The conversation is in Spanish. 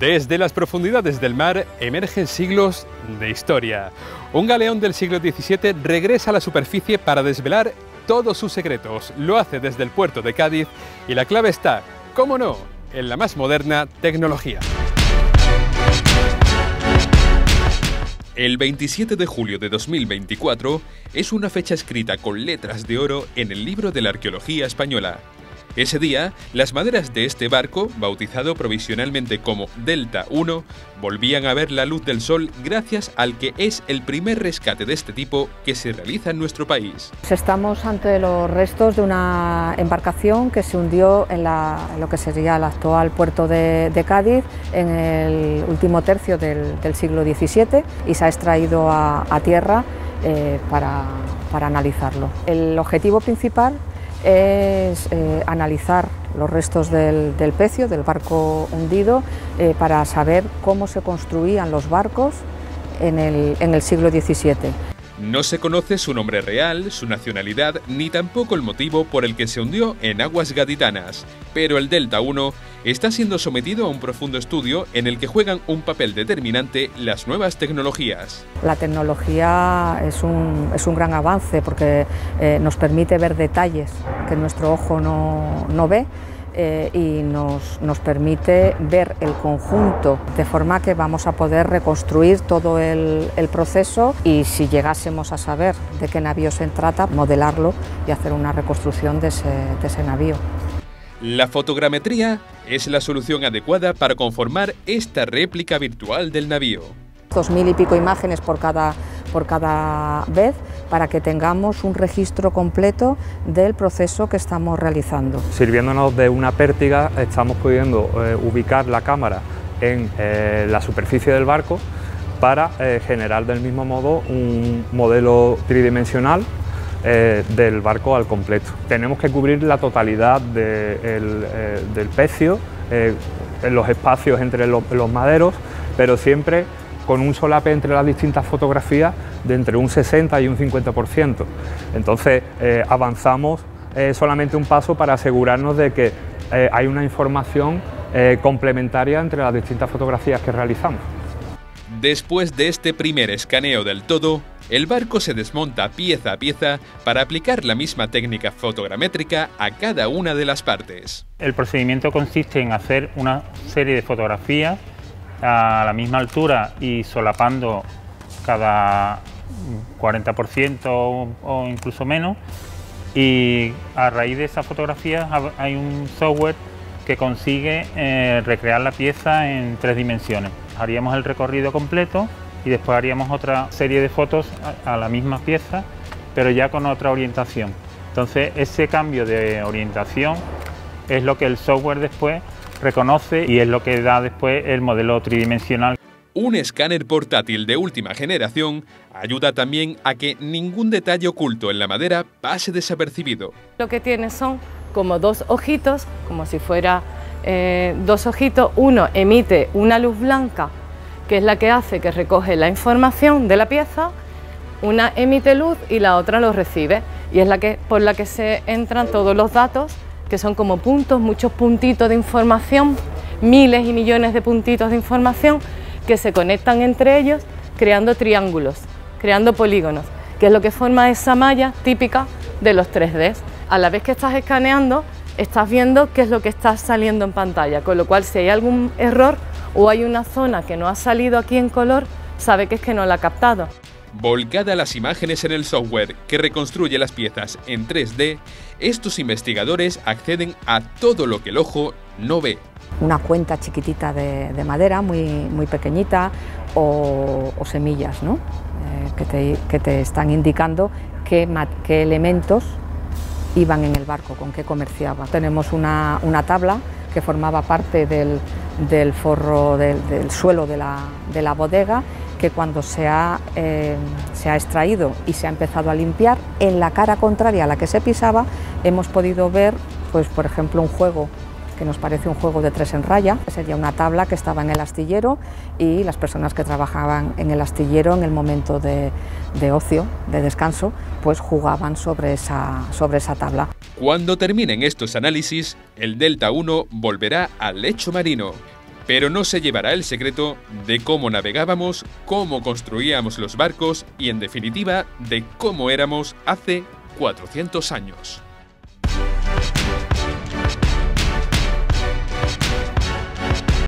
Desde las profundidades del mar emergen siglos de historia. Un galeón del siglo XVII regresa a la superficie para desvelar todos sus secretos. Lo hace desde el puerto de Cádiz y la clave está, cómo no, en la más moderna tecnología. El 27 de julio de 2024 es una fecha escrita con letras de oro en el libro de la arqueología española. Ese día, las maderas de este barco, bautizado provisionalmente como Delta 1, volvían a ver la luz del sol gracias al que es el primer rescate de este tipo que se realiza en nuestro país. Estamos ante los restos de una embarcación que se hundió en, lo que sería el actual puerto de, Cádiz en el último tercio del, siglo XVII y se ha extraído a, tierra eh, para analizarlo. El objetivo principal es eh, analizar los restos del, pecio, del barco hundido, eh, para saber cómo se construían los barcos en el, en el siglo XVII. No se conoce su nombre real, su nacionalidad, ni tampoco el motivo por el que se hundió en aguas gaditanas, pero el Delta 1 está siendo sometido a un profundo estudio en el que juegan un papel determinante las nuevas tecnologías. La tecnología es un, es un gran avance porque eh, nos permite ver detalles que nuestro ojo no, no ve eh, y nos, nos, permite ver el conjunto de forma que vamos a poder reconstruir todo el, el, proceso y si llegásemos a saber de qué navío se trata, modelarlo y hacer una reconstrucción de ese, de ese navío. La fotogrametría es la solución adecuada para conformar esta réplica virtual del navío. Dos mil y pico imágenes por cada, por cada vez para que tengamos un registro completo del proceso que estamos realizando. Sirviéndonos de una pértiga estamos pudiendo eh, ubicar la cámara en eh, la superficie del barco para eh, generar del mismo modo un modelo tridimensional del barco al completo. Tenemos que cubrir la totalidad del pecio, los espacios entre los maderos, pero siempre con un solape entre las distintas fotografías de entre un 60 y un 50%. Entonces eh, avanzamos eh, solamente un paso para asegurarnos de que eh, hay una información complementaria entre las distintas fotografías que realizamos. Después de este primer escaneo del todo, el barco se desmonta pieza a pieza para aplicar la misma técnica fotogramétrica a cada una de las partes. El procedimiento consiste en hacer una serie de fotografías a la misma altura y solapando cada 40% o, incluso menos y a raíz de esas fotografías hay un software que consigue eh, recrear la pieza en tres dimensiones. Haríamos el recorrido completo y después haríamos otra serie de fotos a la misma pieza pero ya con otra orientación. Entonces ese cambio de orientación es lo que el software después reconoce y es lo que da después el modelo tridimensional. Un escáner portátil de última generación ayuda también a que ningún detalle oculto en la madera pase desapercibido. Lo que tiene son como dos ojitos, como si fuera eh, dos ojitos. Uno emite una luz blanca, que es la que hace que recoge la información de la pieza, una emite luz y la otra lo recibe, y es la que, por la que se entran todos los datos que son como puntos, muchos puntitos de información, miles y millones de puntitos de información que se conectan entre ellos creando triángulos, creando polígonos, que es lo que forma esa malla típica de los 3D. A la vez que estás escaneando, estás viendo qué es lo que está saliendo en pantalla, con lo cual si hay algún error o hay una zona que no ha salido aquí en color, sabe que es que no la ha captado. Volcada las imágenes en el software que reconstruye las piezas en 3D, estos investigadores acceden a todo lo que el ojo no ve. Una cuenta chiquitita de, madera, muy, muy pequeñita, o, semillas, ¿no? Eh, que, te, están indicando qué, qué, elementos iban en el barco, con qué comerciaba. Tenemos una, una tabla que formaba parte del, del forro del, del suelo de la, de la bodega que cuando se ha, eh, se ha extraído y se ha empezado a limpiar, en la cara contraria a la que se pisaba hemos podido ver, pues, por ejemplo, un juego que nos parece un juego de tres en raya, sería una tabla que estaba en el astillero y las personas que trabajaban en el astillero en el momento de, de ocio, de descanso, pues jugaban sobre esa, sobre esa tabla. Cuando terminen estos análisis, el Delta 1 volverá al lecho marino, pero no se llevará el secreto de cómo navegábamos, cómo construíamos los barcos y en definitiva de cómo éramos hace 400 años.